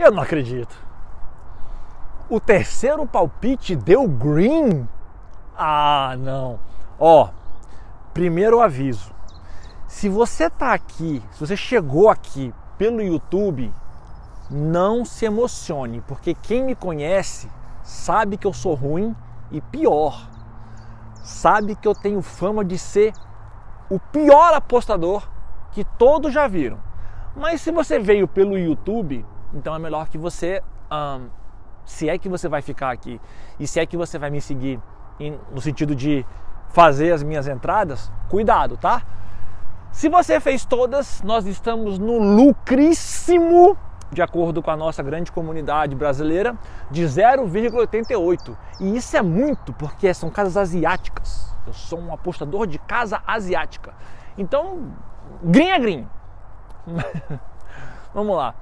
Eu não acredito. O terceiro palpite deu green? Ah, não. Ó, primeiro aviso. Se você tá aqui, se você chegou aqui pelo YouTube, não se emocione, porque quem me conhece sabe que eu sou ruim e pior, sabe que eu tenho fama de ser o pior apostador que todos já viram. Mas se você veio pelo YouTube, então é melhor que você, um, se é que você vai ficar aqui e se é que você vai me seguir em, no sentido de fazer as minhas entradas, cuidado, tá? Se você fez todas, nós estamos no lucríssimo, de acordo com a nossa grande comunidade brasileira, de 0,88. E isso é muito, porque são casas asiáticas. Eu sou um apostador de casa asiática. Então, green é green. Vamos lá.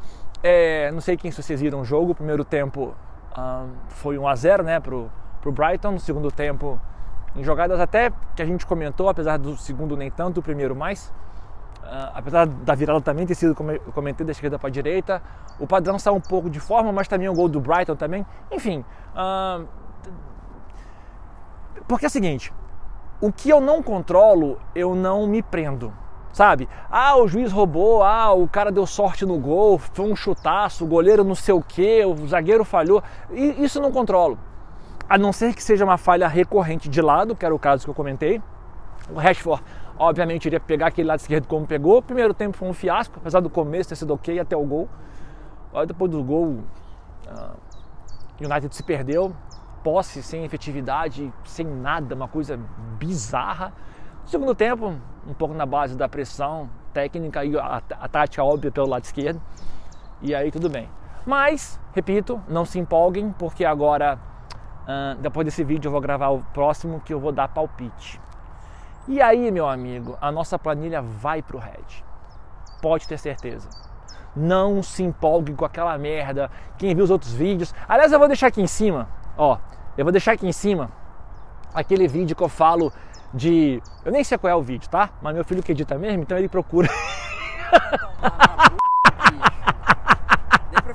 É, não sei quem vocês viram o jogo. O primeiro tempo um, foi 1 a 0 né, pro, pro Brighton. No segundo tempo, em jogadas até que a gente comentou, apesar do segundo nem tanto, o primeiro mais. Uh, apesar da virada também ter sido, como eu comentei, da esquerda para a direita, o padrão saiu um pouco de forma, mas também o gol do Brighton também. Enfim, uh, porque é o seguinte, o que eu não controlo, eu não me prendo, sabe? Ah, o juiz roubou, ah, o cara deu sorte no gol, foi um chutaço, o goleiro não sei o que, o zagueiro falhou. E isso eu não controlo. A não ser que seja uma falha recorrente de lado, que era o caso que eu comentei. O Rashford obviamente iria pegar aquele lado esquerdo como pegou. O primeiro tempo foi um fiasco, apesar do começo ter sido ok até o gol. Aí depois do gol, o uh, United se perdeu, posse sem efetividade, sem nada, uma coisa bizarra. Segundo tempo, um pouco na base da pressão técnica e a, a tática óbvia pelo lado esquerdo. E aí tudo bem. Mas, repito, não se empolguem, porque agora, uh, depois desse vídeo, eu vou gravar o próximo que eu vou dar palpite. E aí, meu amigo, a nossa planilha vai pro Red. Pode ter certeza. Não se empolgue com aquela merda. Quem viu os outros vídeos. Aliás, eu vou deixar aqui em cima, ó. Eu vou deixar aqui em cima aquele vídeo que eu falo de. Eu nem sei qual é o vídeo, tá? Mas meu filho que edita mesmo, então ele procura.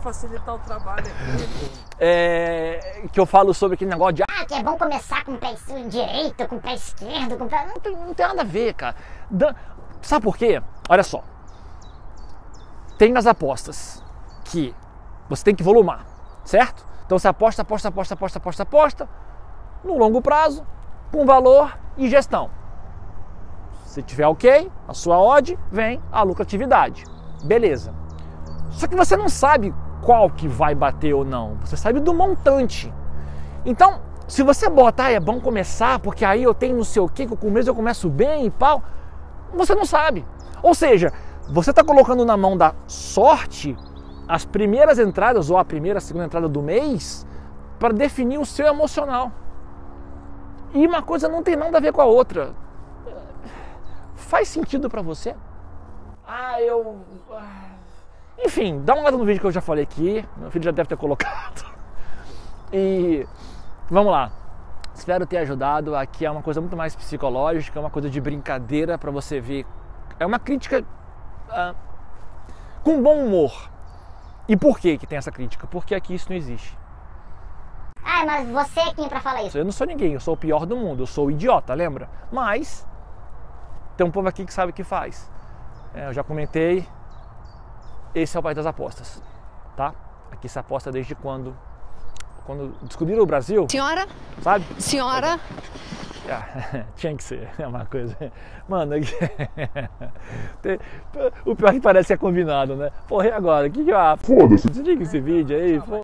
facilitar o trabalho aqui. É, que eu falo sobre aquele negócio de ah, que é bom começar com o pé direito, com o pé esquerdo, com o pé. Não tem, não tem nada a ver, cara. Da... Sabe por quê? Olha só. Tem nas apostas que você tem que volumar, certo? Então você aposta, aposta, aposta, aposta, aposta, aposta, no longo prazo, com valor e gestão. Se tiver ok, a sua odd vem a lucratividade. Beleza. Só que você não sabe qual que vai bater ou não. Você sabe do montante. Então, se você bota, ah, é bom começar, porque aí eu tenho não sei o que, que com o mês eu começo bem e pau, você não sabe. Ou seja, você está colocando na mão da sorte as primeiras entradas, ou a primeira, a segunda entrada do mês, para definir o seu emocional. E uma coisa não tem nada a ver com a outra. Faz sentido para você? Ah, eu. Ah, enfim, dá uma olhada no vídeo que eu já falei aqui. Meu filho já deve ter colocado. E vamos lá. Espero ter ajudado. Aqui é uma coisa muito mais psicológica, é uma coisa de brincadeira para você ver. É uma crítica uh, com bom humor. E por que que tem essa crítica? Porque aqui isso não existe. Ah, mas você é quem para falar isso? Eu não sou ninguém, eu sou o pior do mundo, eu sou o idiota, lembra? Mas tem um povo aqui que sabe o que faz. É, eu já comentei, esse é o país das apostas, tá? Aqui se aposta desde quando quando descobriram o Brasil. Senhora? Sabe? Senhora? Ah, tinha que ser, é uma coisa. Mano, o pior é que parece que é combinado, né? Porra, e agora? O que que eu. Foda-se. Desliga esse vídeo aí.